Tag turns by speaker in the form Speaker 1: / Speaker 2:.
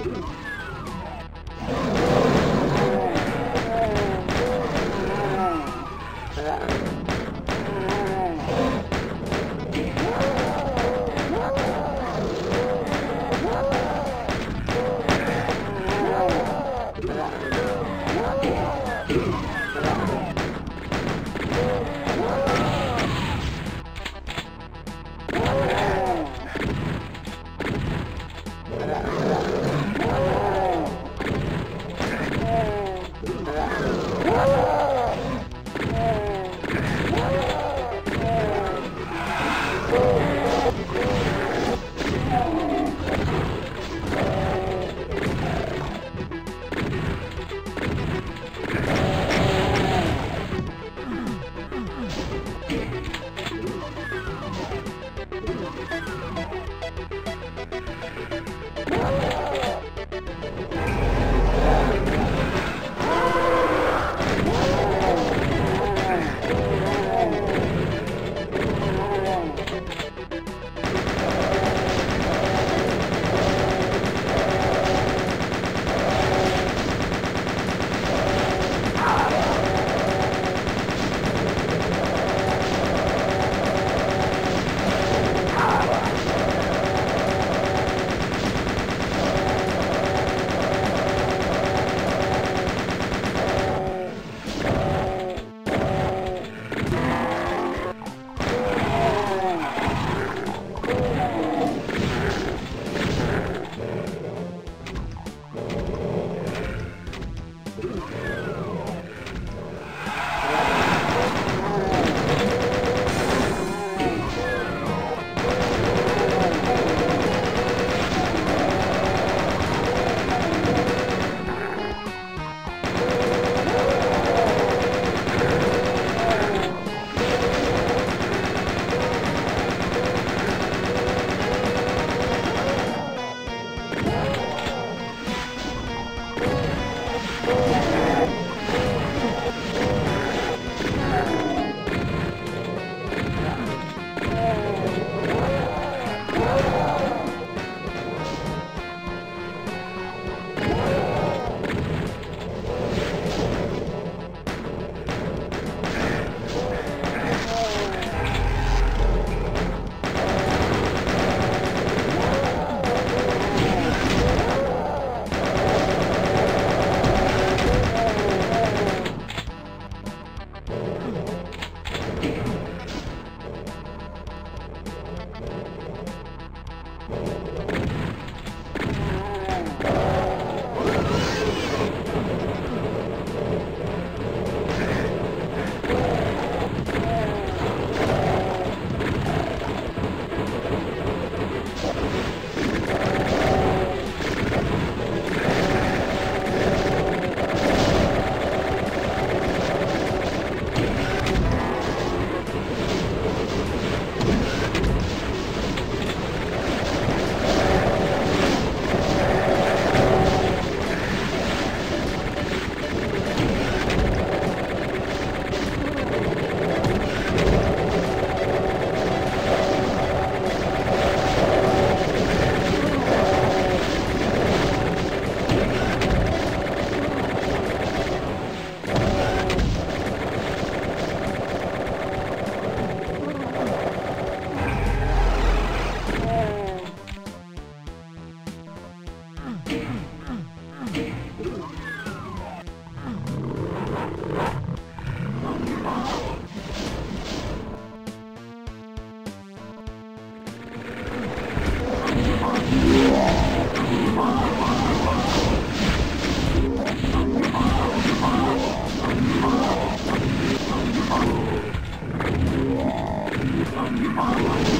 Speaker 1: Ooh. Oh,